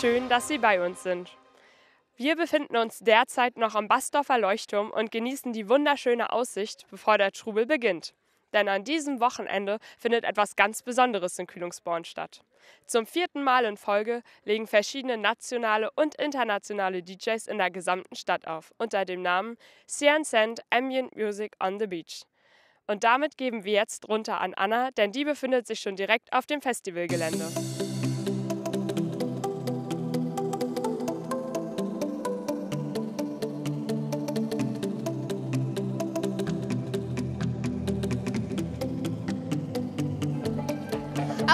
schön, dass Sie bei uns sind. Wir befinden uns derzeit noch am Basdorfer Leuchtturm und genießen die wunderschöne Aussicht, bevor der Trubel beginnt. Denn an diesem Wochenende findet etwas ganz Besonderes in Kühlungsborn statt. Zum vierten Mal in Folge legen verschiedene nationale und internationale DJs in der gesamten Stadt auf, unter dem Namen Cyan Sand Ambient Music on the Beach. Und damit geben wir jetzt runter an Anna, denn die befindet sich schon direkt auf dem Festivalgelände.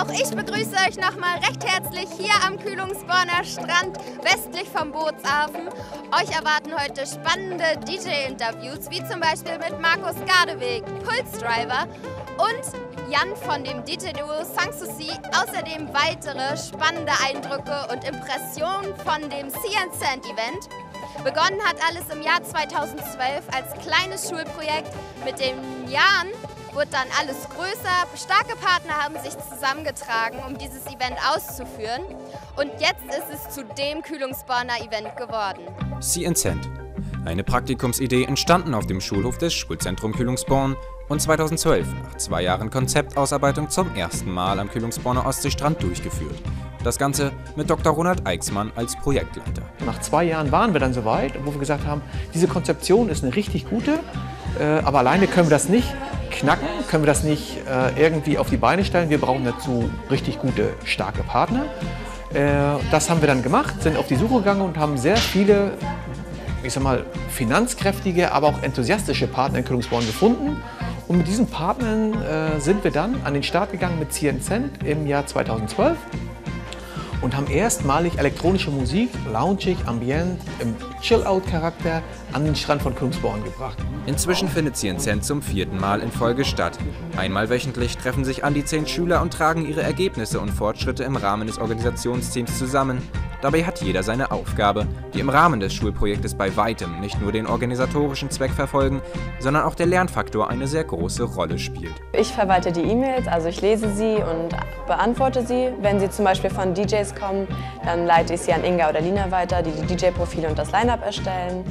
Auch ich begrüße euch nochmal recht herzlich hier am Kühlungsborner Strand westlich vom Bootshafen. Euch erwarten heute spannende DJ-Interviews, wie zum Beispiel mit Markus Gardeweg, Pulse Driver und Jan von dem DJ-Duo Sanssouci. Außerdem weitere spannende Eindrücke und Impressionen von dem and Sand Event. Begonnen hat alles im Jahr 2012 als kleines Schulprojekt mit dem Jan wird dann alles größer. Starke Partner haben sich zusammengetragen, um dieses Event auszuführen. Und jetzt ist es zu dem Kühlungsborner Event geworden. Sea Sand. Eine Praktikumsidee entstanden auf dem Schulhof des Schulzentrum Kühlungsborn und 2012 nach zwei Jahren Konzeptausarbeitung zum ersten Mal am Kühlungsborner Ostseestrand durchgeführt. Das Ganze mit Dr. Ronald Eichsmann als Projektleiter. Nach zwei Jahren waren wir dann soweit, wo wir gesagt haben, diese Konzeption ist eine richtig gute, äh, aber alleine können wir das nicht knacken, können wir das nicht äh, irgendwie auf die Beine stellen. Wir brauchen dazu richtig gute, starke Partner. Äh, das haben wir dann gemacht, sind auf die Suche gegangen und haben sehr viele, ich sag mal, finanzkräftige, aber auch enthusiastische Partner in Kühlungsborn gefunden. Und mit diesen Partnern äh, sind wir dann an den Start gegangen mit CN im Jahr 2012 und haben erstmalig elektronische Musik, loungig, ambient, im Chill-Out-Charakter an den Strand von Kungsborn gebracht. Inzwischen findet CNCent zum vierten Mal in Folge statt. Einmal wöchentlich treffen sich an die zehn Schüler und tragen ihre Ergebnisse und Fortschritte im Rahmen des Organisationsteams zusammen. Dabei hat jeder seine Aufgabe, die im Rahmen des Schulprojektes bei weitem nicht nur den organisatorischen Zweck verfolgen, sondern auch der Lernfaktor eine sehr große Rolle spielt. Ich verwalte die E-Mails, also ich lese sie und beantworte sie. Wenn sie zum Beispiel von DJs kommen, dann leite ich sie an Inga oder Lina weiter, die die DJ-Profile und das Line-Up erstellen.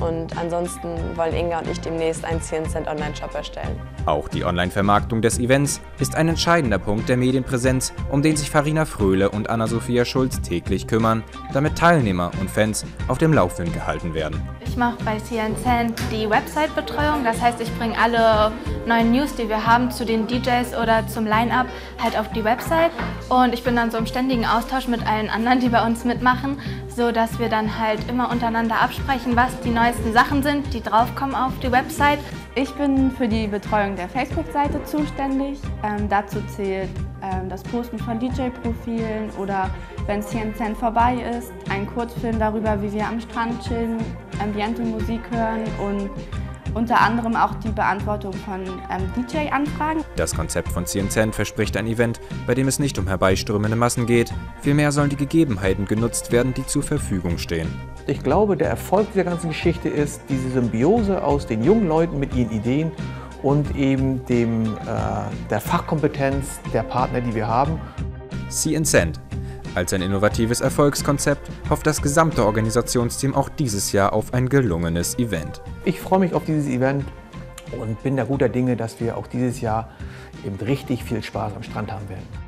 Und ansonsten wollen Inga und ich demnächst einen 10 Cent Online-Shop erstellen. Auch die Online-Vermarktung des Events ist ein entscheidender Punkt der Medienpräsenz, um den sich Farina Fröhle und Anna-Sophia Schulz täglich kümmern, damit Teilnehmer und Fans auf dem Laufenden gehalten werden. Ich mache bei CN Cent die Website-Betreuung, das heißt, ich bringe alle neuen News, die wir haben, zu den DJs oder zum Line-Up halt auf die Website. Und ich bin dann so im ständigen Austausch mit allen anderen, die bei uns mitmachen, so dass wir dann halt immer untereinander absprechen, was die neuesten Sachen sind, die draufkommen auf die Website. Ich bin für die Betreuung der Facebook-Seite zuständig. Ähm, dazu zählt ähm, das Posten von DJ-Profilen oder, wenn CNCN vorbei ist, ein Kurzfilm darüber, wie wir am Strand chillen, ambiente Musik hören und unter anderem auch die Beantwortung von ähm, DJ-Anfragen. Das Konzept von CNCN verspricht ein Event, bei dem es nicht um herbeiströmende Massen geht. Vielmehr sollen die Gegebenheiten genutzt werden, die zur Verfügung stehen. Ich glaube, der Erfolg dieser ganzen Geschichte ist diese Symbiose aus den jungen Leuten mit ihren Ideen und eben dem, äh, der Fachkompetenz der Partner, die wir haben. CNCN als ein innovatives Erfolgskonzept hofft das gesamte Organisationsteam auch dieses Jahr auf ein gelungenes Event. Ich freue mich auf dieses Event und bin da guter Dinge, dass wir auch dieses Jahr eben richtig viel Spaß am Strand haben werden.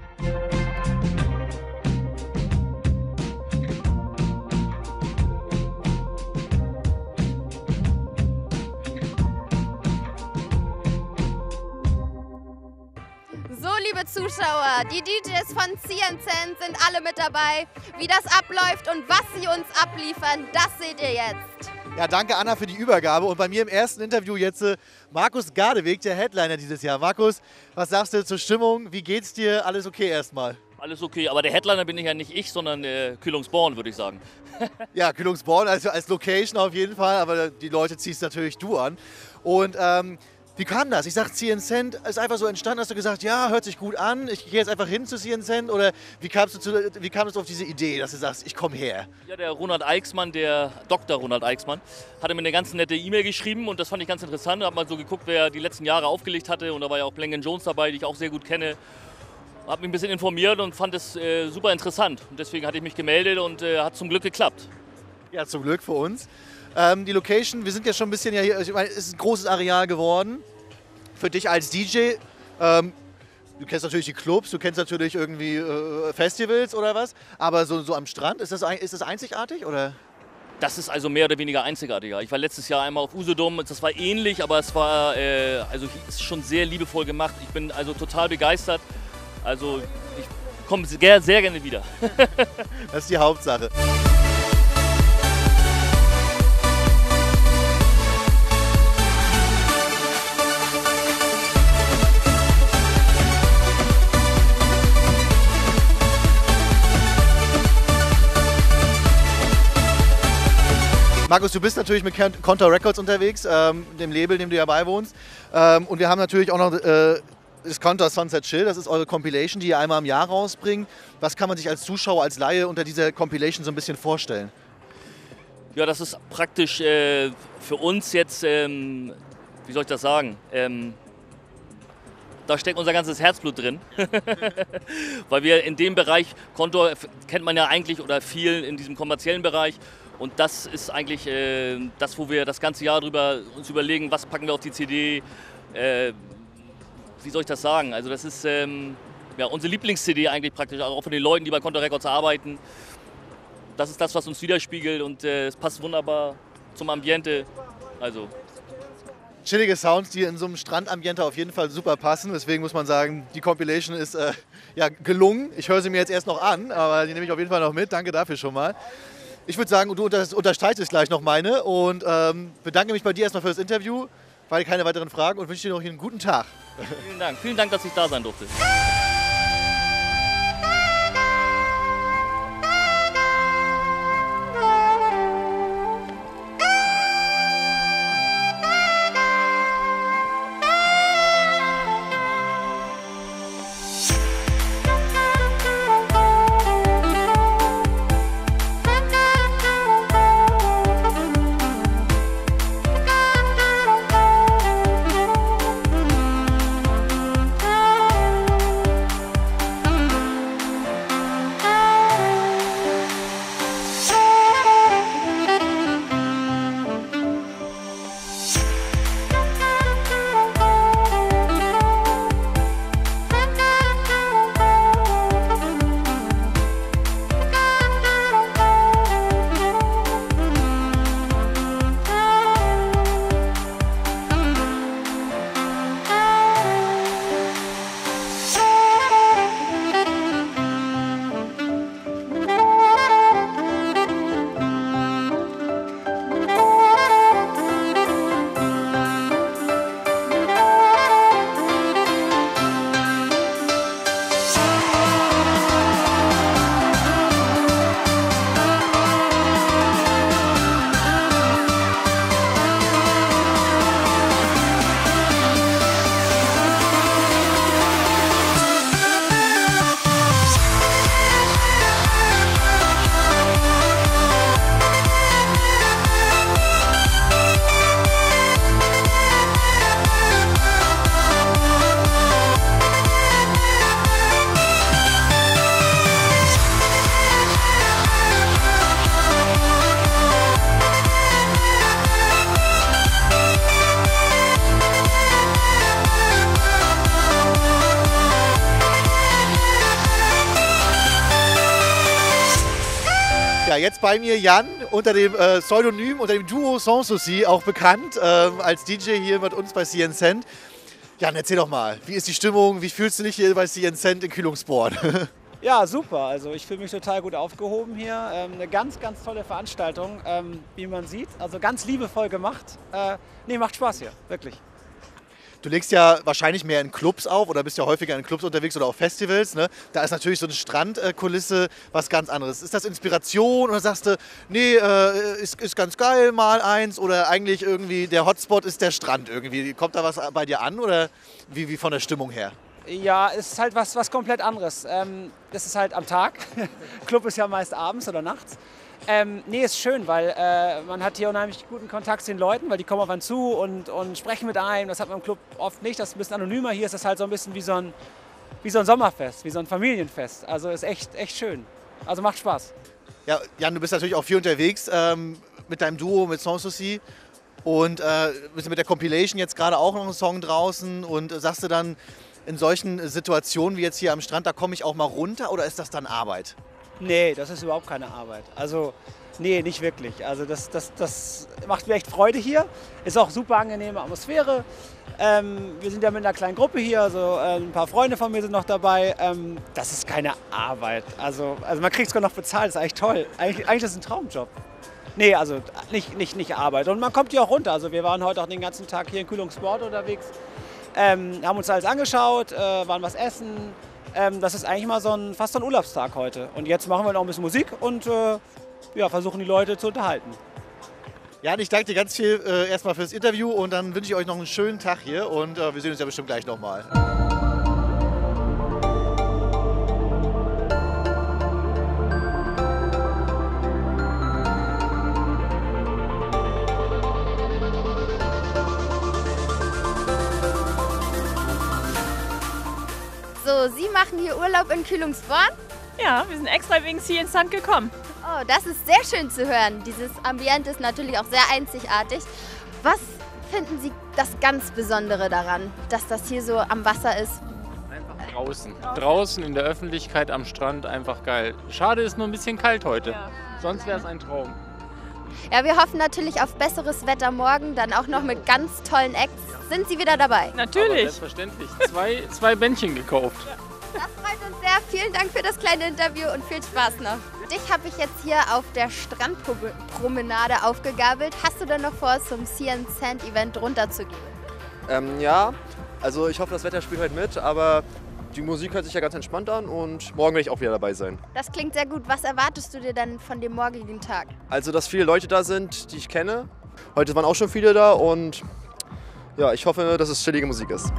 Die DJs von CNCN sind alle mit dabei. Wie das abläuft und was sie uns abliefern, das seht ihr jetzt. Ja, danke Anna für die Übergabe. Und bei mir im ersten Interview jetzt äh, Markus Gardeweg, der Headliner dieses Jahr. Markus, was sagst du zur Stimmung? Wie geht's dir? Alles okay erstmal? Alles okay, aber der Headliner bin ich ja nicht ich, sondern äh, Kühlungsborn, würde ich sagen. ja, Kühlungsborn also als Location auf jeden Fall, aber die Leute ziehst natürlich du an. Und ähm, wie kam das? Ich sag, CN Cent ist einfach so entstanden, hast du gesagt, ja, hört sich gut an, ich gehe jetzt einfach hin zu CN Cent oder wie kamst du zu, wie kamst du auf diese Idee, dass du sagst, ich komme her? Ja, der Ronald Eichsmann, der Dr. Ronald Eichsmann, hatte mir eine ganz nette E-Mail geschrieben und das fand ich ganz interessant. Ich habe mal so geguckt, wer die letzten Jahre aufgelegt hatte und da war ja auch Blanken Jones dabei, die ich auch sehr gut kenne. habe mich ein bisschen informiert und fand es äh, super interessant. Und deswegen hatte ich mich gemeldet und äh, hat zum Glück geklappt. Ja, zum Glück für uns. Ähm, die Location, wir sind ja schon ein bisschen ja hier, ich meine, es ist ein großes Areal geworden. Für dich als DJ, ähm, du kennst natürlich die Clubs, du kennst natürlich irgendwie äh, Festivals oder was, aber so, so am Strand, ist das, ist das einzigartig oder? Das ist also mehr oder weniger einzigartig. ja. Ich war letztes Jahr einmal auf Usedom, das war ähnlich, aber es war äh, also ist schon sehr liebevoll gemacht. Ich bin also total begeistert. Also ich komme sehr, sehr gerne wieder. Das ist die Hauptsache. Markus, du bist natürlich mit Con- Contour Records unterwegs, ähm, dem Label, dem du ja beiwohnst. Ähm, und wir haben natürlich auch noch äh, das Contour Sunset Chill, das ist eure Compilation, die ihr einmal im Jahr rausbringt. Was kann man sich als Zuschauer, als Laie unter dieser Compilation so ein bisschen vorstellen? Ja, das ist praktisch äh, für uns jetzt, ähm, wie soll ich das sagen? Ähm, da steckt unser ganzes Herzblut drin. Weil wir in dem Bereich, Konto f- kennt man ja eigentlich oder viel in diesem kommerziellen Bereich. Und das ist eigentlich äh, das, wo wir das ganze Jahr drüber uns überlegen, was packen wir auf die CD. Äh, wie soll ich das sagen? Also das ist ähm, ja, unsere Lieblings-CD eigentlich praktisch, also auch von den Leuten, die bei Konto Records arbeiten. Das ist das, was uns widerspiegelt und äh, es passt wunderbar zum Ambiente. Also Chillige Sounds, die in so einem Strandambiente auf jeden Fall super passen. Deswegen muss man sagen, die Compilation ist äh, ja, gelungen. Ich höre sie mir jetzt erst noch an, aber die nehme ich auf jeden Fall noch mit. Danke dafür schon mal. Ich würde sagen, du unter unterstreichst gleich noch meine und ähm, bedanke mich bei dir erstmal für das Interview. Weil keine weiteren Fragen und wünsche dir noch einen guten Tag. vielen Dank. Vielen Dank, dass ich da sein durfte. Jetzt bei mir Jan, unter dem äh, Pseudonym, unter dem Duo Sanssouci, auch bekannt ähm, als DJ hier mit uns bei CN. Jan, erzähl doch mal, wie ist die Stimmung, wie fühlst du dich hier bei CN in Kühlungsborn? Ja, super. Also ich fühle mich total gut aufgehoben hier. Ähm, eine ganz, ganz tolle Veranstaltung, ähm, wie man sieht. Also ganz liebevoll gemacht. Äh, nee, macht Spaß hier, wirklich. Du legst ja wahrscheinlich mehr in Clubs auf oder bist ja häufiger in Clubs unterwegs oder auf Festivals. Ne? Da ist natürlich so eine Strandkulisse was ganz anderes. Ist das Inspiration oder sagst du, nee, äh, ist, ist ganz geil, mal eins oder eigentlich irgendwie der Hotspot ist der Strand irgendwie? Kommt da was bei dir an oder wie, wie von der Stimmung her? Ja, es ist halt was, was komplett anderes. Ähm, das ist halt am Tag. Club ist ja meist abends oder nachts. Ähm, nee, ist schön, weil äh, man hat hier unheimlich guten Kontakt zu den Leuten, weil die kommen auf einen zu und, und sprechen mit einem. Das hat man im Club oft nicht, das ist ein bisschen anonymer. Hier ist das halt so ein bisschen wie so ein, wie so ein Sommerfest, wie so ein Familienfest. Also ist echt, echt schön. Also macht Spaß. Ja, Jan, du bist natürlich auch viel unterwegs ähm, mit deinem Duo, mit Sans Souci. Und äh, bist mit der Compilation jetzt gerade auch noch einen Song draußen. Und äh, sagst du dann in solchen Situationen wie jetzt hier am Strand, da komme ich auch mal runter oder ist das dann Arbeit? Nee, das ist überhaupt keine Arbeit. Also, nee, nicht wirklich. Also, das, das, das macht mir echt Freude hier. Ist auch super angenehme Atmosphäre. Ähm, wir sind ja mit einer kleinen Gruppe hier, also äh, ein paar Freunde von mir sind noch dabei. Ähm, das ist keine Arbeit. Also, also man kriegt es sogar noch bezahlt, ist eigentlich toll. Eigentlich, eigentlich ist es ein Traumjob. Nee, also nicht, nicht, nicht Arbeit. Und man kommt hier auch runter. Also wir waren heute auch den ganzen Tag hier in Kühlungssport unterwegs. Ähm, haben uns alles angeschaut, äh, waren was essen. Ähm, das ist eigentlich mal so ein, fast so ein Urlaubstag heute. Und jetzt machen wir noch ein bisschen Musik und äh, ja, versuchen die Leute zu unterhalten. Jan, ich danke dir ganz viel äh, erstmal fürs Interview und dann wünsche ich euch noch einen schönen Tag hier und äh, wir sehen uns ja bestimmt gleich nochmal. Machen hier Urlaub in Kühlungsborn? Ja, wir sind extra wegen Sea in Sand gekommen. Oh, das ist sehr schön zu hören. Dieses Ambiente ist natürlich auch sehr einzigartig. Was finden Sie das ganz Besondere daran, dass das hier so am Wasser ist? Einfach draußen. Draußen in der Öffentlichkeit am Strand einfach geil. Schade ist nur ein bisschen kalt heute. Ja. Sonst wäre es ein Traum. Ja, wir hoffen natürlich auf besseres Wetter morgen, dann auch noch mit ganz tollen Acts. Sind Sie wieder dabei? Aber Natürlich. selbstverständlich. Zwei, zwei Bändchen gekauft. Das freut uns sehr. Vielen Dank für das kleine Interview und viel Spaß noch. Dich habe ich jetzt hier auf der Strandpromenade aufgegabelt. Hast du denn noch vor, zum Sea and Sand Event runterzugehen? Ähm, ja, also ich hoffe, das Wetter spielt heute mit, aber die Musik hört sich ja ganz entspannt an und morgen werde ich auch wieder dabei sein. Das klingt sehr gut. Was erwartest du dir denn von dem morgigen Tag? Also, dass viele Leute da sind, die ich kenne. Heute waren auch schon viele da und ja, ich hoffe, dass es chillige Musik ist.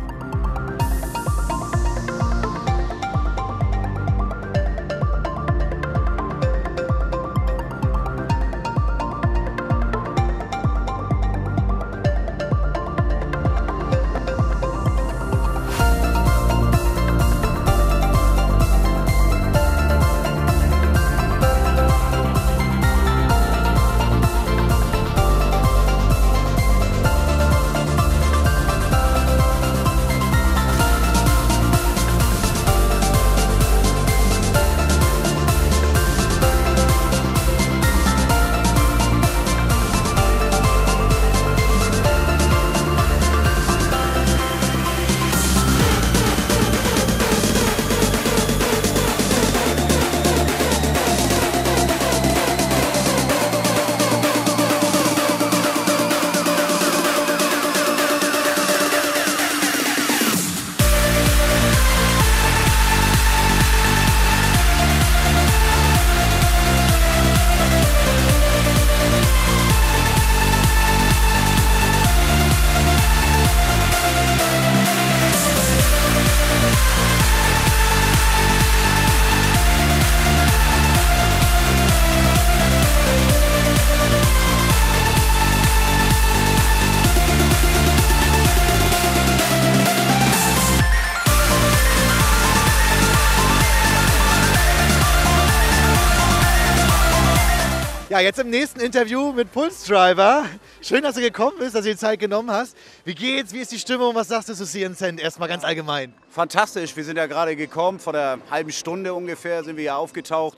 Ja, jetzt im nächsten Interview mit Pulse Driver. Schön, dass du gekommen bist, dass du die Zeit genommen hast. Wie geht's? Wie ist die Stimmung? Was sagst du zu CN Cent? Erstmal ganz allgemein. Fantastisch, wir sind ja gerade gekommen, vor einer halben Stunde ungefähr sind wir hier aufgetaucht.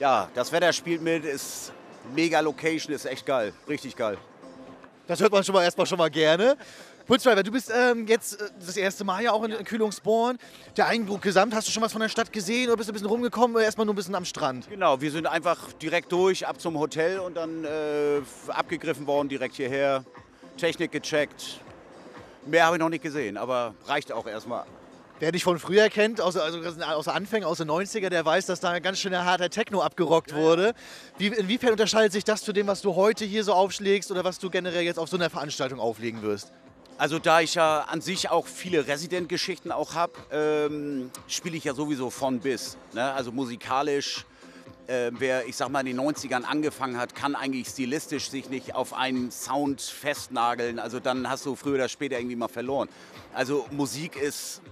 Ja, das Wetter spielt mit, ist mega Location, ist echt geil, richtig geil. Das hört man schon mal erstmal schon mal gerne. Driver, du bist ähm, jetzt äh, das erste Mal ja auch in, in Kühlungsborn. Der Eindruck gesamt, hast du schon was von der Stadt gesehen oder bist du ein bisschen rumgekommen oder erstmal nur ein bisschen am Strand? Genau, wir sind einfach direkt durch, ab zum Hotel und dann äh, abgegriffen worden, direkt hierher. Technik gecheckt. Mehr habe ich noch nicht gesehen, aber reicht auch erstmal. Wer dich von früher kennt, aus, also aus Anfängen, aus den 90er, der weiß, dass da ganz schön harter Techno abgerockt wurde. Wie, inwiefern unterscheidet sich das zu dem, was du heute hier so aufschlägst oder was du generell jetzt auf so einer Veranstaltung auflegen wirst? Also da ich ja an sich auch viele Resident-Geschichten auch habe, ähm, spiele ich ja sowieso von bis. Ne? Also musikalisch, äh, wer ich sag mal in den 90ern angefangen hat, kann eigentlich stilistisch sich nicht auf einen Sound festnageln. Also dann hast du früher oder später irgendwie mal verloren. Also Musik ist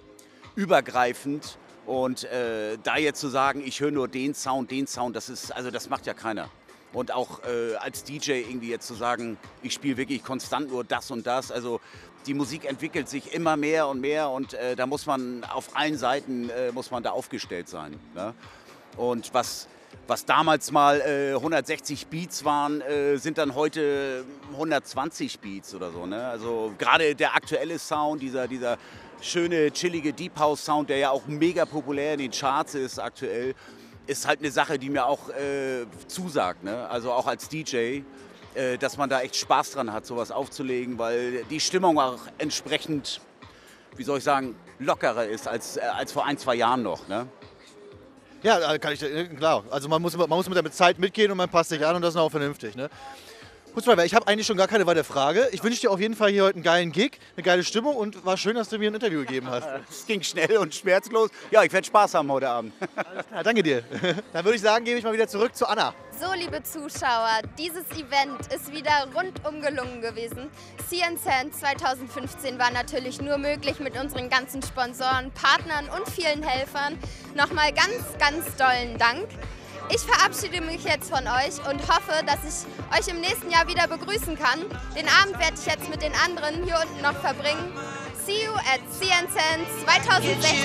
übergreifend. Und äh, da jetzt zu sagen, ich höre nur den Sound, den Sound, das ist, also das macht ja keiner. Und auch äh, als DJ irgendwie jetzt zu sagen, ich spiele wirklich konstant nur das und das. Also die Musik entwickelt sich immer mehr und mehr und äh, da muss man auf allen Seiten äh, muss man da aufgestellt sein. Ne? Und was, was damals mal äh, 160 Beats waren, äh, sind dann heute 120 Beats oder so. Ne? Also gerade der aktuelle Sound, dieser, dieser schöne, chillige Deep House Sound, der ja auch mega populär in den Charts ist aktuell, ist halt eine Sache, die mir auch äh, zusagt. Ne? Also auch als DJ, dass man da echt Spaß dran hat, sowas aufzulegen, weil die Stimmung auch entsprechend, wie soll ich sagen, lockerer ist als, äh, als vor ein, zwei Jahren noch. Ne? Ja, kann ich, äh, klar. Also man muss, man muss mit der Zeit mitgehen und man passt sich an und das ist auch vernünftig. Ne? Fußball, ich habe eigentlich schon gar keine weitere Frage. Ich wünsche dir auf jeden Fall hier heute einen geilen Gig, eine geile Stimmung und war schön, dass du mir ein Interview gegeben hast. Es ging schnell und schmerzlos. Ja, ich werde Spaß haben heute Abend. Alles klar, danke dir. Dann würde ich sagen, gebe ich mal wieder zurück zu Anna. So, liebe Zuschauer, dieses Event ist wieder rundum gelungen gewesen. CNCN 2015 war natürlich nur möglich mit unseren ganzen Sponsoren, Partnern und vielen Helfern. Nochmal ganz, ganz dollen Dank. Ich verabschiede mich jetzt von euch und hoffe, dass ich euch im nächsten Jahr wieder begrüßen kann. Den Abend werde ich jetzt mit den anderen hier unten noch verbringen. See you at CNCN 2016.